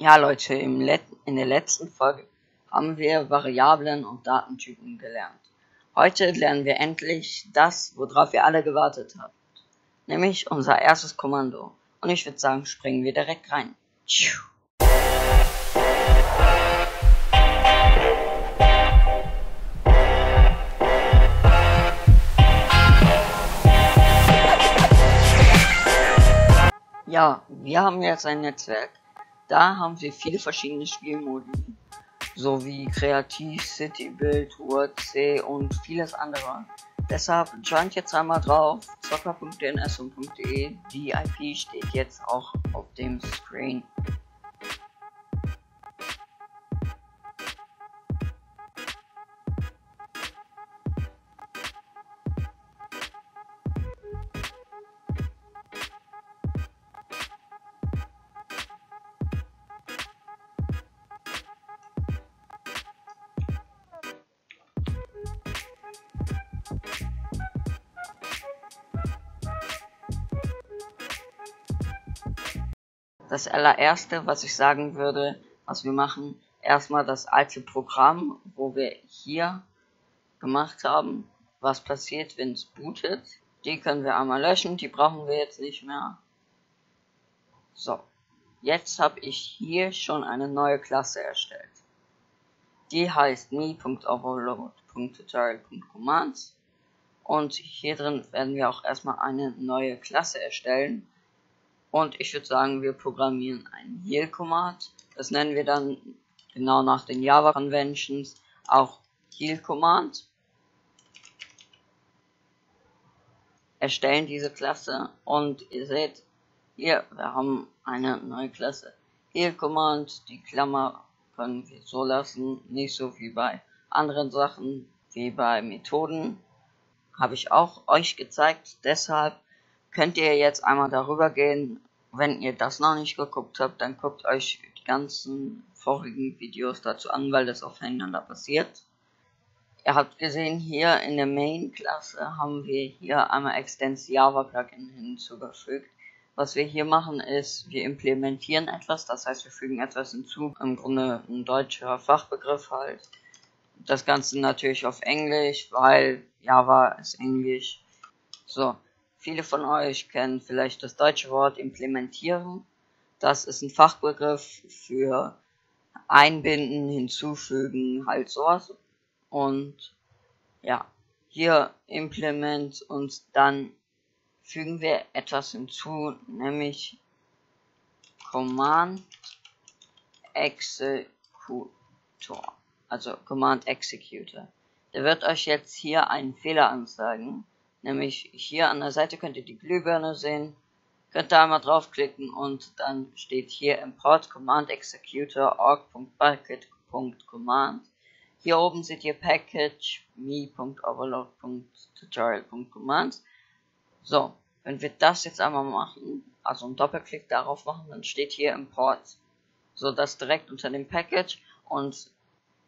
Ja Leute, in der letzten Folge haben wir Variablen und Datentypen gelernt. Heute lernen wir endlich das, worauf ihr alle gewartet habt. Nämlich unser erstes Kommando. Und ich würde sagen, springen wir direkt rein. Ja, wir haben jetzt ein Netzwerk da haben sie viele verschiedene Spielmodi, sowie Kreativ, City Build, Word C und vieles andere. Deshalb joint jetzt einmal drauf, zocker.dns.de, die IP steht jetzt auch auf dem Screen. Das allererste, was ich sagen würde, was wir machen, erstmal das alte Programm, wo wir hier gemacht haben, was passiert, wenn es bootet. Die können wir einmal löschen, die brauchen wir jetzt nicht mehr. So, jetzt habe ich hier schon eine neue Klasse erstellt. Die heißt me.overload.tutorial.commands und hier drin werden wir auch erstmal eine neue Klasse erstellen und ich würde sagen, wir programmieren ein Heal-Command. Das nennen wir dann genau nach den Java Conventions auch Heal-Command. Erstellen diese Klasse und ihr seht, hier, wir haben eine neue Klasse. Heal-Command, die Klammer können wir so lassen, nicht so wie bei anderen Sachen, wie bei Methoden. Habe ich auch euch gezeigt, deshalb könnt ihr jetzt einmal darüber gehen. Wenn ihr das noch nicht geguckt habt, dann guckt euch die ganzen vorigen Videos dazu an, weil das aufeinander passiert. Ihr habt gesehen, hier in der Main-Klasse haben wir hier einmal Extends Java Plugin hinzugefügt. Was wir hier machen ist, wir implementieren etwas, das heißt wir fügen etwas hinzu, im Grunde ein deutscher Fachbegriff halt. Das Ganze natürlich auf Englisch, weil Java ist Englisch. So, Viele von euch kennen vielleicht das deutsche Wort implementieren. Das ist ein Fachbegriff für einbinden, hinzufügen, halt sowas. Und ja, hier implement und dann fügen wir etwas hinzu, nämlich Command Executor. Also Command Executor. Der wird euch jetzt hier einen Fehler anzeigen. Nämlich hier an der Seite könnt ihr die Glühbirne sehen. Könnt da einmal draufklicken und dann steht hier Import Command Executor org.bucket.command. Hier oben seht ihr Package me.overload.tutorial.command. So, wenn wir das jetzt einmal machen, also einen Doppelklick darauf machen, dann steht hier Import. So, das direkt unter dem Package und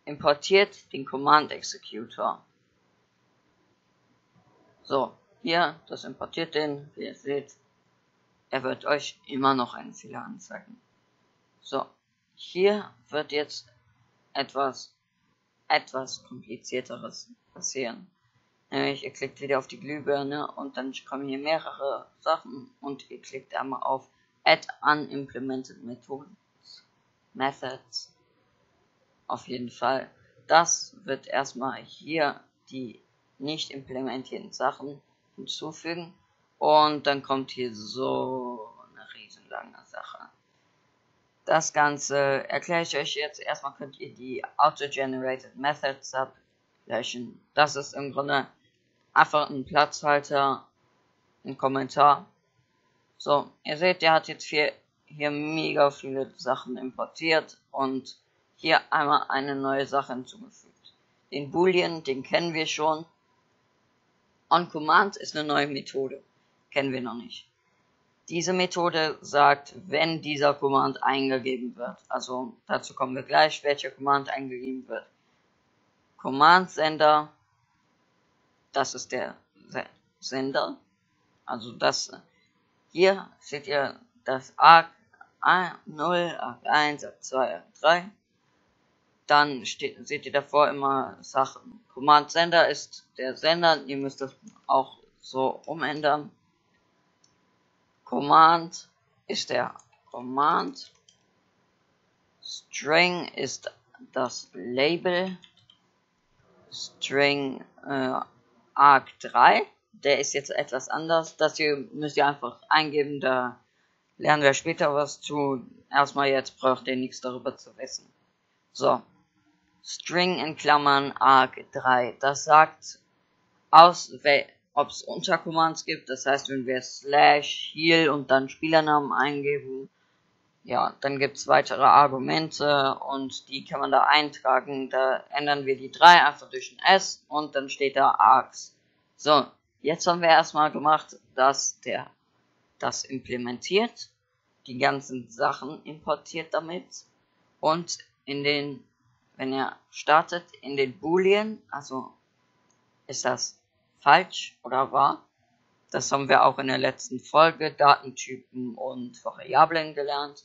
importiert den Command Executor. So, hier, das importiert den, wie ihr seht. Er wird euch immer noch einen Fehler anzeigen. So, hier wird jetzt etwas, etwas komplizierteres passieren. Nämlich, ihr klickt wieder auf die Glühbirne und dann kommen hier mehrere Sachen und ihr klickt einmal auf Add Unimplemented Methods. Methods. Auf jeden Fall. Das wird erstmal hier die nicht implementierten Sachen hinzufügen. Und dann kommt hier so eine riesenlange Sache. Das Ganze erkläre ich euch jetzt. Erstmal könnt ihr die Auto-Generated Methods ablöschen. Das ist im Grunde einfach ein Platzhalter, ein Kommentar. So, ihr seht, der hat jetzt hier, hier mega viele Sachen importiert und hier einmal eine neue Sache hinzugefügt. Den Boolean, den kennen wir schon. OnCommand ist eine neue Methode. Kennen wir noch nicht. Diese Methode sagt, wenn dieser Command eingegeben wird. Also dazu kommen wir gleich, welcher Command eingegeben wird. Command-Sender, das ist der Sender. Also das hier seht ihr das Arc 0, Arc 1, Arc 2, Arc 3. Dann steht, seht ihr davor immer Sachen. Command Sender ist der Sender, ihr müsst das auch so umändern. Command ist der Command. String ist das Label. String äh, arc3. Der ist jetzt etwas anders. Das hier müsst ihr einfach eingeben, da lernen wir später was zu. Erstmal jetzt braucht ihr nichts darüber zu wissen. So. String in Klammern arc3. Das sagt aus, ob es Untercommands gibt. Das heißt, wenn wir slash heal und dann Spielernamen eingeben, ja, dann gibt es weitere Argumente und die kann man da eintragen. Da ändern wir die 3 einfach durch ein S und dann steht da args. So, jetzt haben wir erstmal gemacht, dass der das implementiert, die ganzen Sachen importiert damit und in den, wenn er startet, in den Boolean, also ist das falsch oder wahr? Das haben wir auch in der letzten Folge Datentypen und Variablen gelernt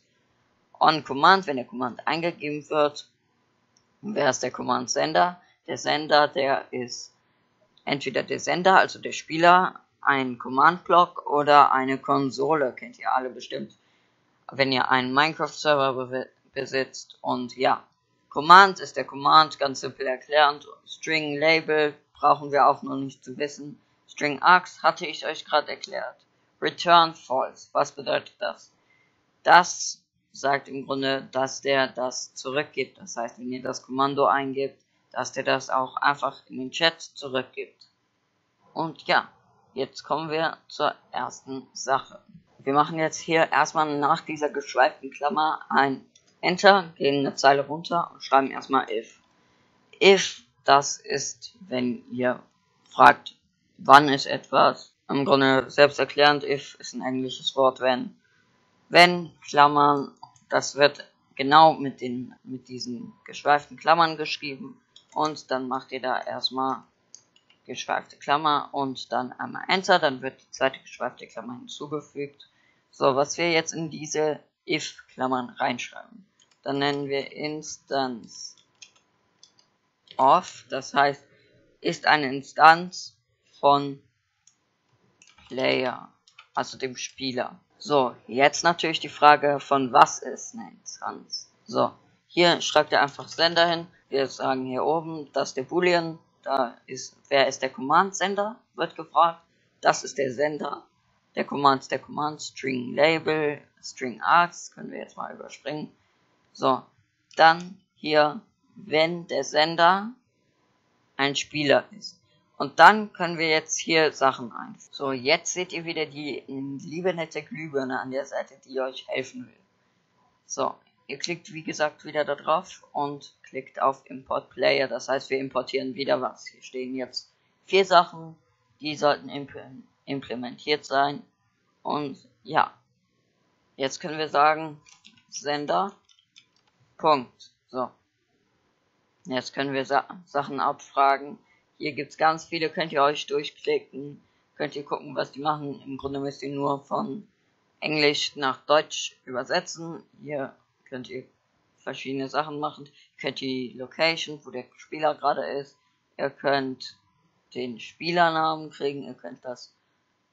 on Command, wenn der Command eingegeben wird. Wer ist der Command-Sender? Der Sender, der ist entweder der Sender, also der Spieler, ein Command-Block oder eine Konsole, kennt ihr alle bestimmt, wenn ihr einen Minecraft-Server besitzt. Und ja, Command ist der Command, ganz simpel erklärt. String Label brauchen wir auch noch nicht zu wissen. String Args hatte ich euch gerade erklärt. Return False, was bedeutet das? Das sagt im Grunde, dass der das zurückgibt. Das heißt, wenn ihr das Kommando eingibt, dass der das auch einfach in den Chat zurückgibt. Und ja, jetzt kommen wir zur ersten Sache. Wir machen jetzt hier erstmal nach dieser geschweiften Klammer ein Enter, gehen eine Zeile runter und schreiben erstmal if. If, das ist, wenn ihr fragt, wann ist etwas. Im Grunde selbsterklärend, if ist ein englisches Wort, wenn. Wenn, Klammern das wird genau mit, den, mit diesen geschweiften Klammern geschrieben und dann macht ihr da erstmal geschweifte Klammer und dann einmal Enter, dann wird die zweite geschweifte Klammer hinzugefügt. So, was wir jetzt in diese if-Klammern reinschreiben. Dann nennen wir Instance of, das heißt, ist eine Instanz von Player, also dem Spieler. So, jetzt natürlich die Frage, von was ist eine Instanz? So, hier schreibt ihr einfach Sender hin. Wir sagen hier oben, dass der Boolean, da ist, wer ist der Command-Sender, wird gefragt. Das ist der Sender. Der Command der Command, String Label, String Args, können wir jetzt mal überspringen. So, dann hier, wenn der Sender ein Spieler ist. Und dann können wir jetzt hier Sachen einfügen. So, jetzt seht ihr wieder die liebe nette Glühbirne an der Seite, die euch helfen will. So, ihr klickt wie gesagt wieder da drauf und klickt auf Import Player. Das heißt, wir importieren wieder was. Hier stehen jetzt vier Sachen, die sollten implementiert sein. Und ja, jetzt können wir sagen, Sender, Punkt. So, jetzt können wir Sa Sachen abfragen hier gibt es ganz viele, könnt ihr euch durchklicken, könnt ihr gucken, was die machen. Im Grunde müsst ihr nur von Englisch nach Deutsch übersetzen. Hier könnt ihr verschiedene Sachen machen. Ihr könnt die Location, wo der Spieler gerade ist. Ihr könnt den Spielernamen kriegen. Ihr könnt das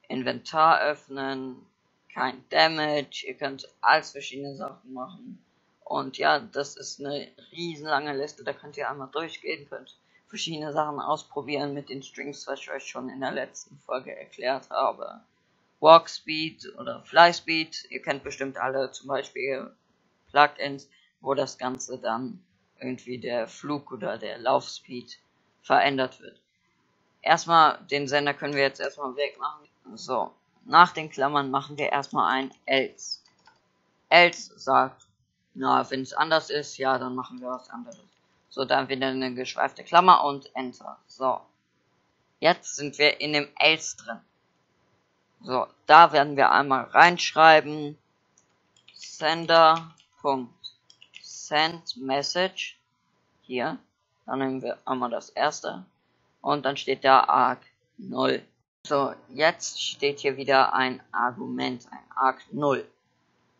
Inventar öffnen. Kein Damage. Ihr könnt alles verschiedene Sachen machen. Und ja, das ist eine riesenlange Liste. Da könnt ihr einmal durchgehen. Könnt verschiedene Sachen ausprobieren mit den Strings, was ich euch schon in der letzten Folge erklärt habe. Walk Speed oder Fly Speed, ihr kennt bestimmt alle zum Beispiel Plugins, wo das Ganze dann irgendwie der Flug oder der Laufspeed verändert wird. Erstmal, den Sender können wir jetzt erstmal wegmachen. So, nach den Klammern machen wir erstmal ein else. Else sagt, na, wenn es anders ist, ja, dann machen wir was anderes. So, dann wieder eine geschweifte Klammer und Enter. So. Jetzt sind wir in dem else drin. So, da werden wir einmal reinschreiben. Sender. Send Message. Hier. Dann nehmen wir einmal das erste. Und dann steht da arg 0. So, jetzt steht hier wieder ein Argument, ein arg 0.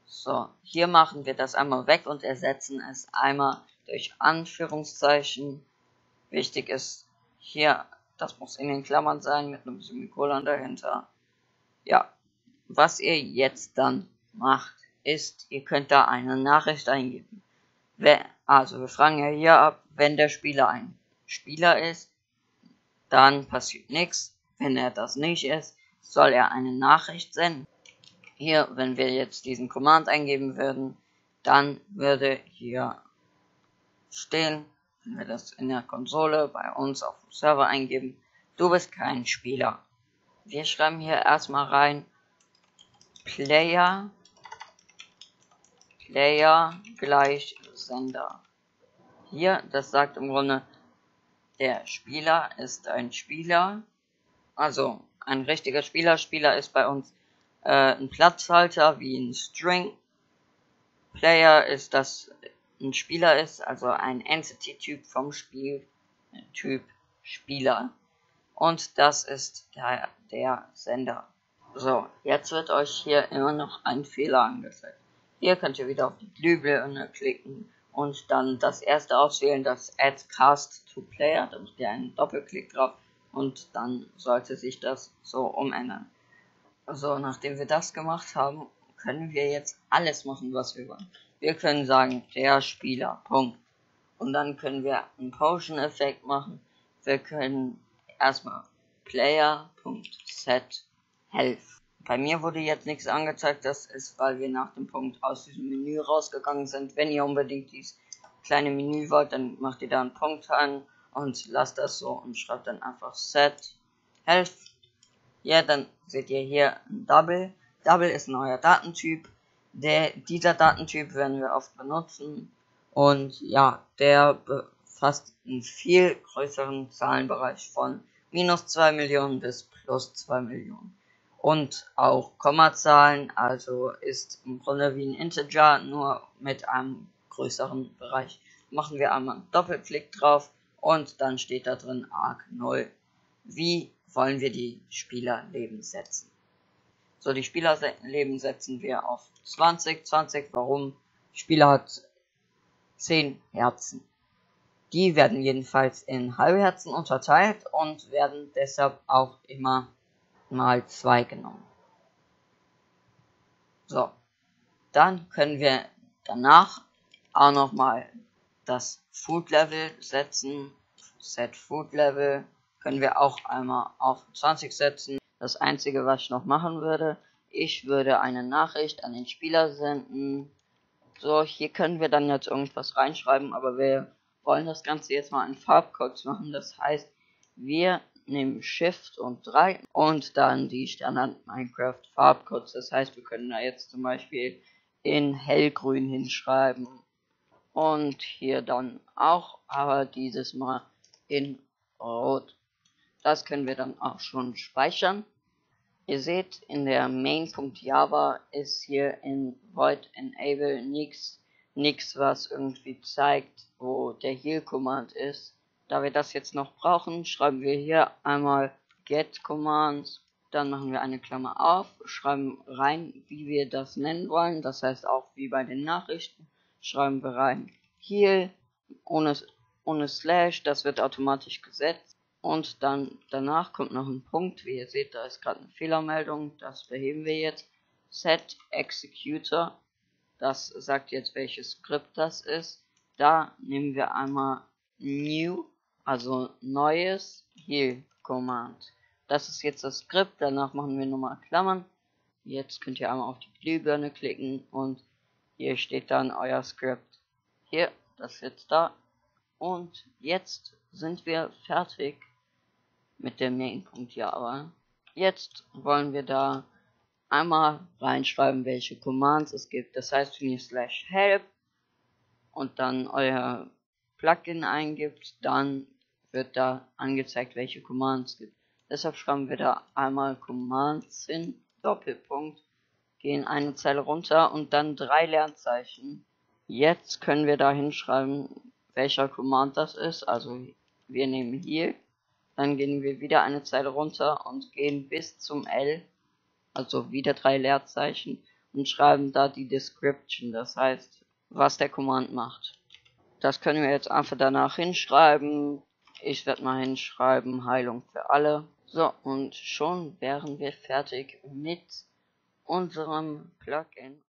So, hier machen wir das einmal weg und ersetzen es einmal durch Anführungszeichen. Wichtig ist hier, das muss in den Klammern sein mit einem Semikolon dahinter. Ja, was ihr jetzt dann macht, ist, ihr könnt da eine Nachricht eingeben. Also wir fragen ja hier ab, wenn der Spieler ein Spieler ist, dann passiert nichts. Wenn er das nicht ist, soll er eine Nachricht senden. Hier, wenn wir jetzt diesen Command eingeben würden, dann würde hier stehen, wenn wir das in der Konsole bei uns auf dem Server eingeben, du bist kein Spieler. Wir schreiben hier erstmal rein Player Player gleich Sender. Hier, das sagt im Grunde, der Spieler ist ein Spieler, also ein richtiger Spieler. Spieler ist bei uns äh, ein Platzhalter wie ein String. Player ist, dass ein Spieler ist, also ein Entity-Typ vom Spiel, Typ Spieler. Und das ist der, der Sender. So, jetzt wird euch hier immer noch ein Fehler angezeigt. Hier könnt ihr wieder auf die Glühbirne klicken und dann das erste auswählen, das Add Cast to Player. Da macht ihr einen Doppelklick drauf und dann sollte sich das so umändern. So, nachdem wir das gemacht haben, können wir jetzt alles machen, was wir wollen. Wir können sagen, der Spieler, Punkt. Und dann können wir einen Potion-Effekt machen. Wir können erstmal Player.set Health. Bei mir wurde jetzt nichts angezeigt, das ist, weil wir nach dem Punkt aus diesem Menü rausgegangen sind. Wenn ihr unbedingt dieses kleine Menü wollt, dann macht ihr da einen Punkt an und lasst das so und schreibt dann einfach Set Health. Ja, dann seht ihr hier ein Double. Double ist ein neuer Datentyp. Der, dieser Datentyp werden wir oft benutzen. Und ja, der befasst einen viel größeren Zahlenbereich von minus 2 Millionen bis plus 2 Millionen. Und auch Kommazahlen, also ist im Grunde wie ein Integer, nur mit einem größeren Bereich. Machen wir einmal einen Doppelklick drauf und dann steht da drin arc 0. Wie wollen wir die Spielerleben setzen? So, die Spielerleben setzen wir auf 20. 20, warum? Spieler hat 10 Herzen. Die werden jedenfalls in Halbherzen unterteilt und werden deshalb auch immer mal 2 genommen. So, dann können wir danach auch nochmal das Food Level setzen. Set Food Level können wir auch einmal auf 20 setzen. Das einzige, was ich noch machen würde, ich würde eine Nachricht an den Spieler senden. So, hier können wir dann jetzt irgendwas reinschreiben, aber wir wollen das Ganze jetzt mal in Farbcodes machen. Das heißt, wir nehmen Shift und 3 und dann die Standard Minecraft Farbcodes. Das heißt, wir können da jetzt zum Beispiel in hellgrün hinschreiben und hier dann auch, aber dieses Mal in rot. Das können wir dann auch schon speichern. Ihr seht, in der main.java ist hier in void enable nichts, nichts, was irgendwie zeigt, wo der heal Command ist. Da wir das jetzt noch brauchen, schreiben wir hier einmal get Commands, dann machen wir eine Klammer auf, schreiben rein, wie wir das nennen wollen, das heißt auch wie bei den Nachrichten, schreiben wir rein heal ohne, ohne Slash, das wird automatisch gesetzt und dann danach kommt noch ein Punkt, wie ihr seht, da ist gerade eine Fehlermeldung, das beheben wir jetzt. Set Executor, das sagt jetzt welches Skript das ist. Da nehmen wir einmal New, also Neues, Heal Command. Das ist jetzt das Skript, danach machen wir nochmal Klammern. Jetzt könnt ihr einmal auf die Glühbirne klicken und hier steht dann euer Skript. Hier, das jetzt da. Und jetzt sind wir fertig mit der Main.java. Jetzt wollen wir da einmal reinschreiben, welche Commands es gibt. Das heißt, wenn ihr slash help und dann euer Plugin eingibt, dann wird da angezeigt, welche Commands es gibt. Deshalb schreiben wir da einmal Commands hin, Doppelpunkt, gehen eine Zeile runter und dann drei Leerzeichen. Jetzt können wir da hinschreiben, welcher Command das ist. Also wir nehmen hier dann gehen wir wieder eine Zeile runter und gehen bis zum L, also wieder drei Leerzeichen. und schreiben da die Description, das heißt, was der Command macht. Das können wir jetzt einfach danach hinschreiben. Ich werde mal hinschreiben Heilung für alle. So, und schon wären wir fertig mit unserem Plugin.